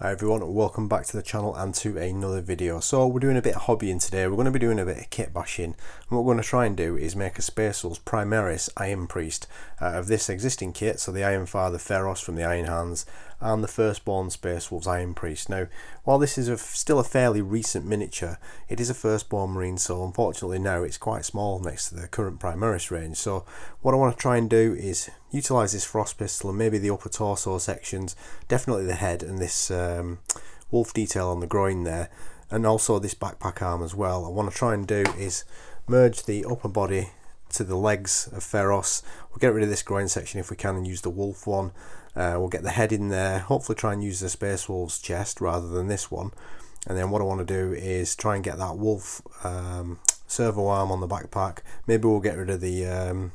Hi everyone welcome back to the channel and to another video. So we're doing a bit of hobbying today, we're going to be doing a bit of kit bashing and what we're going to try and do is make a Space Wolves Primaris Iron Priest out of this existing kit, so the Iron Father Feirros from the Iron Hands and the Firstborn Space Wolves Iron Priest. Now while this is a, still a fairly recent miniature, it is a Firstborn Marine so unfortunately now it's quite small next to the current Primaris range. So what I want to try and do is utilise this Frost Pistol and maybe the upper torso sections, definitely the head and this um, wolf detail on the groin there and also this backpack arm as well. I want to try and do is merge the upper body to the legs of Feirros. We'll get rid of this groin section if we can and use the wolf one. Uh, we'll get the head in there, hopefully try and use the Space Wolves chest rather than this one. And then what I want to do is try and get that wolf um, servo arm on the backpack. Maybe we'll get rid of the um,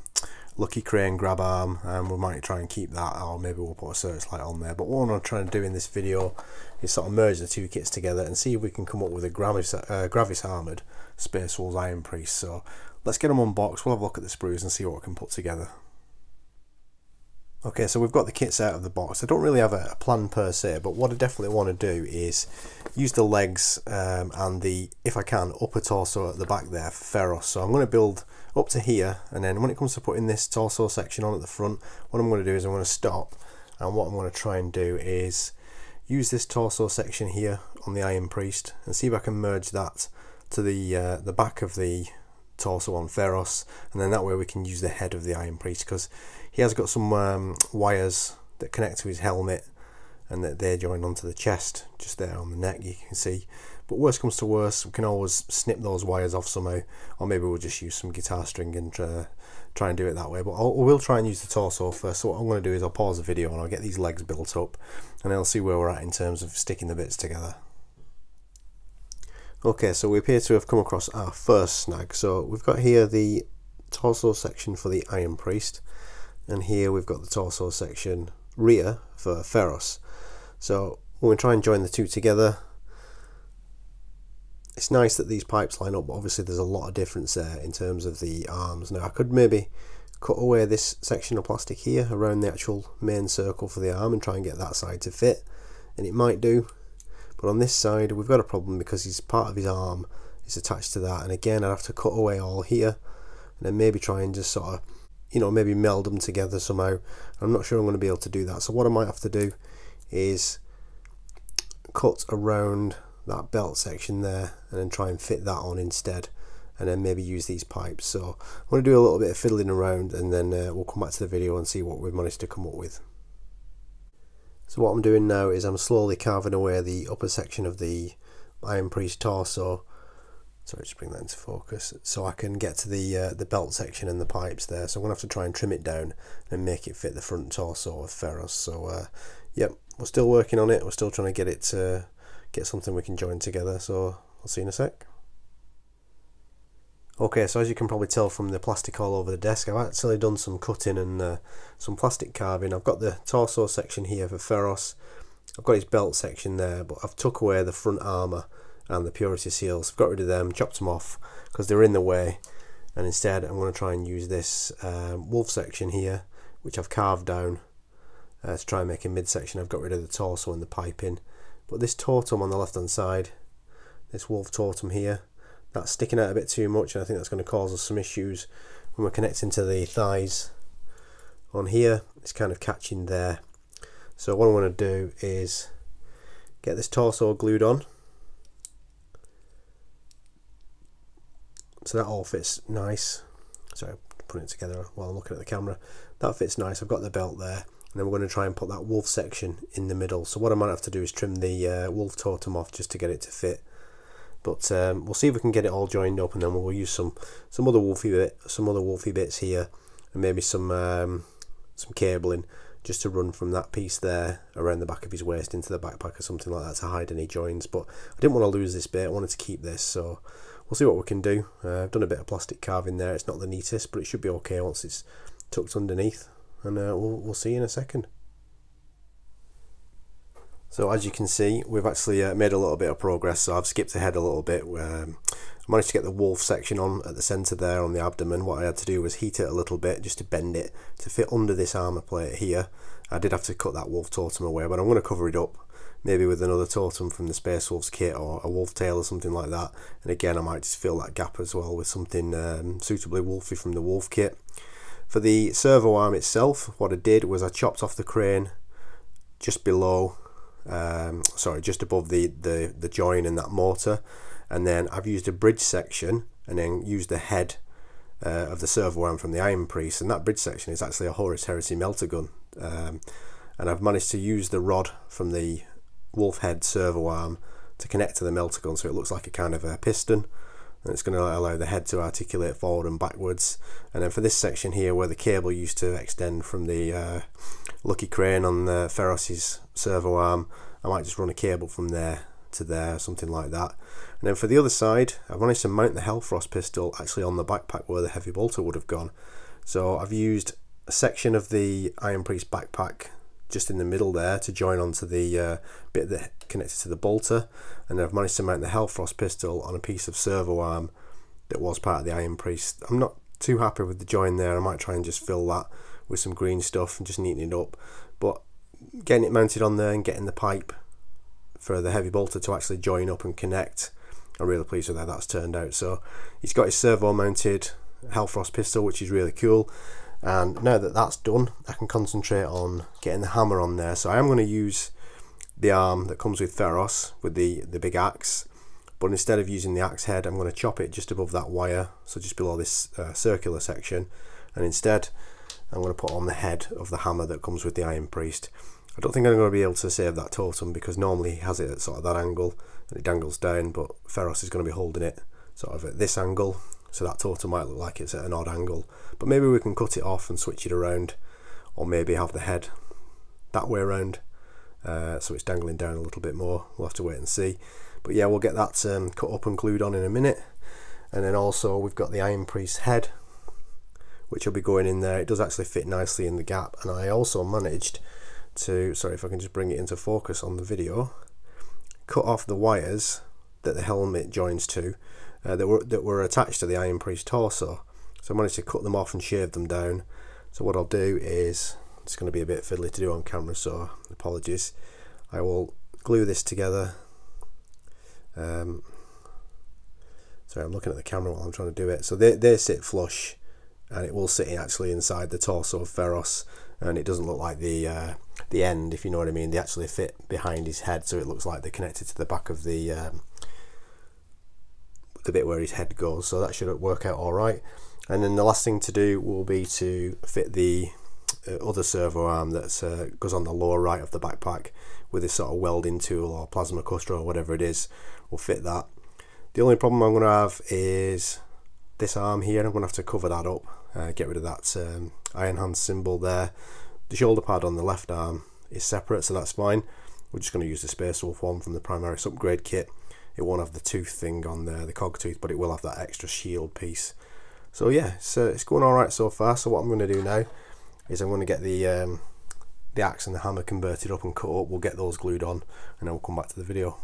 Lucky Crane grab arm and we might try and keep that or maybe we'll put a searchlight on there. But what I'm trying to do in this video is sort of merge the two kits together and see if we can come up with a Gravis, uh, Gravis armoured Space Wolves Iron Priest. So let's get them unboxed. We'll have a look at the sprues and see what we can put together Okay, so we've got the kits out of the box. I don't really have a, plan per se, but what I definitely want to do is use the legs um, and the, if I can, upper torso at the back there for Feirros. So I'm going to build up to here, and then when it comes to putting this torso section on at the front, what I'm going to do is I'm going to stop, and what I'm going to try and do is use this torso section here on the Iron Priest, and see if I can merge that to the uh, the back of the torso on Feirros, and then that way we can use the head of the Iron Priest because he has got some um, wires that connect to his helmet and that they're joined onto the chest just there on the neck you can see. But worst comes to worst we can always snip those wires off somehow or maybe we'll just use some guitar string and uh, try and do it that way. But I'll, we'll try and use the torso first. So what I'm going to do is I'll pause the video and I'll get these legs built up and I'll see where we're at in terms of sticking the bits together Okay, so we appear to have come across our first snag. So we've got here the torso section for the Iron Priest, and here we've got the torso section rear for Feros. So when we try and join the two together, it's nice that these pipes line up, but obviously there's a lot of difference there in terms of the arms. Now I could maybe cut away this section of plastic here around the actual main circle for the arm and try and get that side to fit, and it might do, but on this side we've got a problem because his part of his arm is attached to that. And again I'd have to cut away all here and then maybe try and just sort of you know maybe meld them together somehow. I'm not sure I'm going to be able to do that. So what I might have to do is cut around that belt section there and then try and fit that on instead and then maybe use these pipes. So I'm going to do a little bit of fiddling around and then uh, we'll come back to the video and see what we've managed to come up with so what I'm doing now is I'm slowly carving away the upper section of the Iron Priest torso. Sorry, just bring that into focus. So I can get to the uh, the belt section and the pipes there. So I'm to have to try and trim it down and make it fit the front torso of Feirros. So uh, yep, we're still working on it. We're still trying to get it to get something we can join together. So I'll see you in a sec. Okay, so as you can probably tell from the plastic all over the desk, I've actually done some cutting and uh, some plastic carving. I've got the torso section here for Feirros. I've got his belt section there, but I've took away the front armour and the purity seals. I've got rid of them, chopped them off because they're in the way. And instead, I'm going to try and use this um, wolf section here, which I've carved down uh, to try and make a midsection. I've got rid of the torso and the piping. But this totem on the left hand side, this wolf totem here, that's sticking out a bit too much and I think that's going to cause us some issues when we're connecting to the thighs on here. It's kind of catching there. So what I want to do is get this torso glued on. So that all fits nice. Sorry putting it together while I'm looking at the camera. That fits nice. I've got the belt there. And then we're going to try and put that wolf section in the middle. So what I might have to do is trim the uh, wolf totem off just to get it to fit but um, we'll see if we can get it all joined up, and then we'll use some some other wolfy bit, some other wolfy bits here, and maybe some um, some cabling just to run from that piece there around the back of his waist into the backpack or something like that to hide any joins. But I didn't want to lose this bit; I wanted to keep this, so we'll see what we can do. Uh, I've done a bit of plastic carving there. It's not the neatest, but it should be okay once it's tucked underneath, and uh, we'll we'll see in a second. So as you can see, we've actually uh, made a little bit of progress. So I've skipped ahead a little bit. Um, I managed to get the wolf section on at the centre there on the abdomen. What I had to do was heat it a little bit just to bend it to fit under this armour plate here. I did have to cut that wolf totem away, but I'm going to cover it up maybe with another totem from the Space Wolves kit or a wolf tail or something like that. And again, I might just fill that gap as well with something um, suitably wolfy from the wolf kit. For the servo arm itself, what I did was I chopped off the crane just below, um, sorry, just above the, the, the join in that mortar. And then I've used a bridge section and then used the head uh, of the servo arm from the Iron Priest. And that bridge section is actually a Horus Heresy melter gun. Um, and I've managed to use the rod from the wolf head servo arm to connect to the melter gun so it looks like a kind of a piston and it's going to allow the head to articulate forward and backwards. And then for this section here where the cable used to extend from the uh, lucky crane on the Feirros's servo arm I might just run a cable from there to there something like that. And then for the other side I've managed to mount the Hellfrost pistol actually on the backpack where the heavy bolter would have gone. So I've used a section of the Iron Priest backpack just in the middle there to join onto the uh, bit that connected to the bolter. And I've managed to mount the Hellfrost pistol on a piece of servo arm that was part of the Iron Priest. I'm not too happy with the join there, I might try and just fill that with some green stuff and just neaten it up. But getting it mounted on there and getting the pipe for the heavy bolter to actually join up and connect I'm really pleased with how that's turned out. So he's got his servo mounted Hellfrost pistol which is really cool and now that that's done I can concentrate on getting the hammer on there. So I am going to use the arm that comes with Feirros with the the big axe. But instead of using the axe head I'm going to chop it just above that wire so just below this uh, circular section. And instead I'm going to put on the head of the hammer that comes with the Iron Priest. I don't think I'm going to be able to save that totem because normally he has it at sort of that angle and it dangles down but Feirros is going to be holding it sort of at this angle so that totem might look like it's at an odd angle. But maybe we can cut it off and switch it around or maybe have the head that way around uh, so it's dangling down a little bit more. We'll have to wait and see. But yeah we'll get that um, cut up and glued on in a minute. And then also we've got the Iron Priest head which will be going in there. It does actually fit nicely in the gap. And I also managed to sorry if I can just bring it into focus on the video cut off the wires that the helmet joins to uh, that were that were attached to the Iron Priest torso. So I managed to cut them off and shave them down. So what I'll do is it's going to be a bit fiddly to do on camera, so apologies. I will glue this together. Um, sorry, I'm looking at the camera while I'm trying to do it. So they, they sit flush and it will sit actually inside the torso of Feirros and it doesn't look like the uh, the end, if you know what I mean. They actually fit behind his head so it looks like they're connected to the back of the um, the bit where his head goes so that should work out all right. And then the last thing to do will be to fit the uh, other servo arm that uh, goes on the lower right of the backpack with this sort of welding tool or plasma cutter or whatever it is we'll fit that. The only problem I'm going to have is this arm here I'm going to have to cover that up uh, get rid of that um, iron hand symbol there. The shoulder pad on the left arm is separate so that's fine. We're just going to use the Space Wolf one from the Primaris upgrade kit it won't have the tooth thing on there, the cog tooth, but it will have that extra shield piece. So yeah, so it's going all right so far. So what I'm going to do now is I'm going to get the um, the axe and the hammer converted up and cut up. We'll get those glued on, and then we'll come back to the video.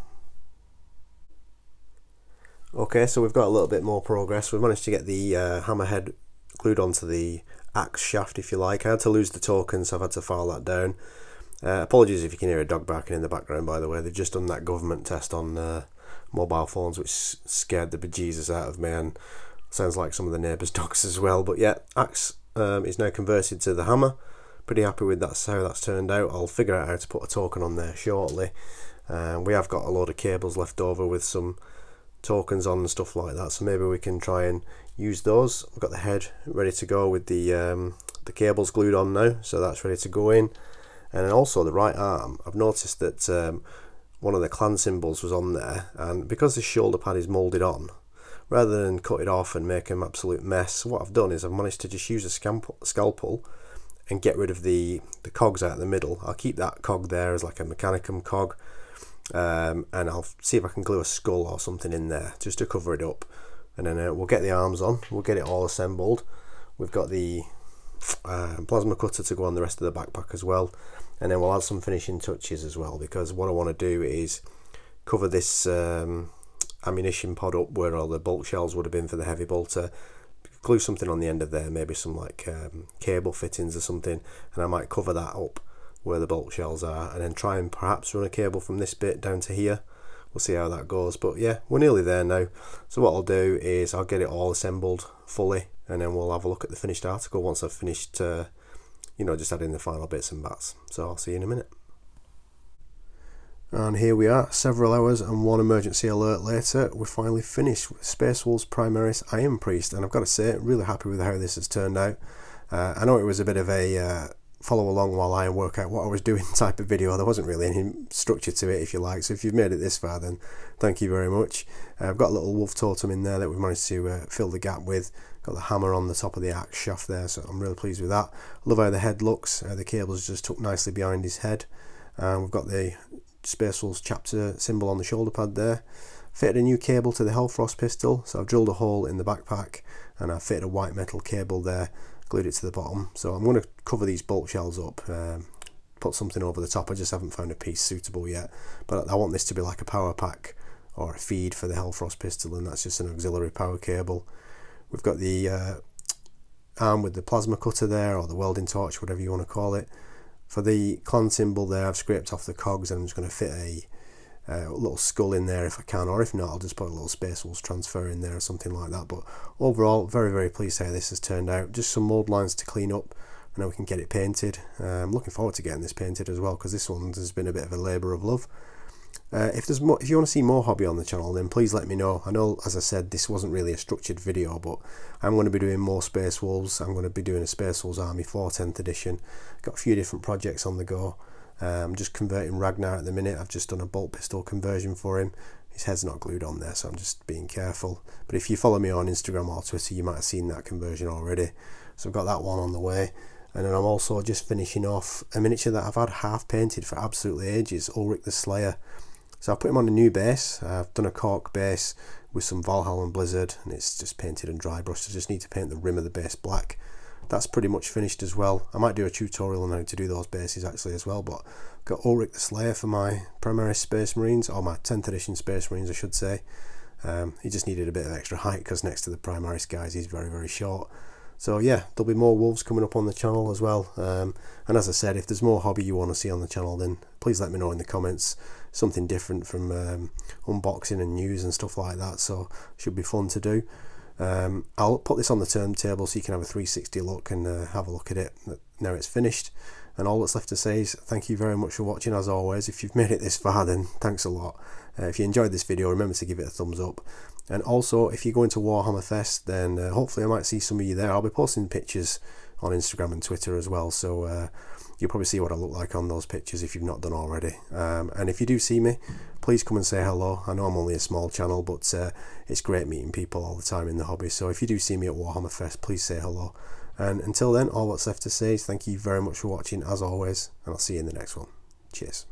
Okay, so we've got a little bit more progress. We've managed to get the uh, hammer head glued onto the axe shaft, if you like. I had to lose the token, so I've had to file that down. Uh, apologies if you can hear a dog barking in the background, by the way. They've just done that government test on uh, mobile phones, which scared the bejesus out of me. And sounds like some of the neighbours' dogs as well. But yeah, axe um, is now converted to the hammer. Pretty happy with that's how that's turned out. I'll figure out how to put a token on there shortly. Um, we have got a load of cables left over with some tokens on and stuff like that. So maybe we can try and use those. We've got the head ready to go with the um, the cables glued on now, so that's ready to go in. And also the right arm, I've noticed that um, one of the clan symbols was on there and because the shoulder pad is moulded on rather than cut it off and make an absolute mess what I've done is I've managed to just use a scalpel and get rid of the the cogs out of the middle. I'll keep that cog there as like a mechanicum cog um, and I'll see if I can glue a skull or something in there just to cover it up. And then uh, we'll get the arms on we'll get it all assembled. We've got the uh, plasma cutter to go on the rest of the backpack as well and then we'll add some finishing touches as well because what I want to do is cover this um, ammunition pod up where all the bolt shells would have been for the heavy bolter. Glue something on the end of there maybe some like um, cable fittings or something and I might cover that up where the bolt shells are and then try and perhaps run a cable from this bit down to here. We'll see how that goes but yeah we're nearly there now. So what I'll do is I'll get it all assembled fully and then we'll have a look at the finished article once I've finished uh, you know just adding the final bits and bats so I'll see you in a minute and here we are, several hours and one emergency alert later, we're finally finished with Space Wolves Primaris Iron Priest. And I've got to say, really happy with how this has turned out. Uh, I know it was a bit of a uh, follow along while I work out what I was doing type of video. There wasn't really any structure to it, if you like. So if you've made it this far, then thank you very much. Uh, I've got a little wolf totem in there that we've managed to uh, fill the gap with. Got the hammer on the top of the axe shaft there, so I'm really pleased with that. Love how the head looks. Uh, the cables just tucked nicely behind his head. And we've got the Space Wolves chapter symbol on the shoulder pad there. Fitted a new cable to the Hellfrost pistol, so I've drilled a hole in the backpack and I've fitted a white metal cable there glued it to the bottom. So I'm going to cover these bolt shells up, um, put something over the top. I just haven't found a piece suitable yet. But I want this to be like a power pack or a feed for the Hellfrost pistol and that's just an auxiliary power cable. We've got the uh, arm with the plasma cutter there or the welding torch, whatever you want to call it. For the clan symbol there, I've scraped off the cogs and I'm just going to fit a uh, a little skull in there if I can, or if not, I'll just put a little Space Wolves transfer in there or something like that. But overall, very, very pleased how this has turned out. Just some mould lines to clean up, and then we can get it painted. Uh, I'm looking forward to getting this painted as well, because this one has been a bit of a labour of love. Uh, if there's more, if you want to see more hobby on the channel, then please let me know. I know, as I said, this wasn't really a structured video, but I'm going to be doing more Space Wolves. I'm going to be doing a Space Wolves Army 4 10th edition. Got a few different projects on the go. I'm um, just converting Ragnar at the minute. I've just done a bolt pistol conversion for him. His head's not glued on there, so I'm just being careful. But if you follow me on Instagram or Twitter, you might have seen that conversion already. So I've got that one on the way. And then I'm also just finishing off a miniature that I've had half painted for absolutely ages, Ulrik the Slayer. So I put him on a new base. I've done a cork base with some Valhallan Blizzard, and it's just painted and dry brushed. I just need to paint the rim of the base black that's pretty much finished as well. I might do a tutorial on how to do those bases actually as well, but I've got Ulrik the Slayer for my Primaris Space Marines, or my 10th edition Space Marines I should say. Um, he just needed a bit of extra height because next to the Primaris guys he's very very short. So yeah, there'll be more wolves coming up on the channel as well. Um, and as I said, if there's more hobby you want to see on the channel, then please let me know in the comments. Something different from um, unboxing and news and stuff like that. So should be fun to do. Um, I'll put this on the turntable so you can have a 360 look and uh, have a look at it now it's finished. And all that's left to say is thank you very much for watching as always. If you've made it this far then thanks a lot. Uh, if you enjoyed this video remember to give it a thumbs up. And also if you're going to Warhammer Fest then uh, hopefully I might see some of you there. I'll be posting pictures on Instagram and Twitter as well so uh, you'll probably see what I look like on those pictures if you've not done already. Um, and if you do see me, please come and say hello. I know I'm only a small channel, but uh, it's great meeting people all the time in the hobby. So if you do see me at Warhammer Fest, please say hello. And until then, all that's left to say is thank you very much for watching as always, and I'll see you in the next one. Cheers.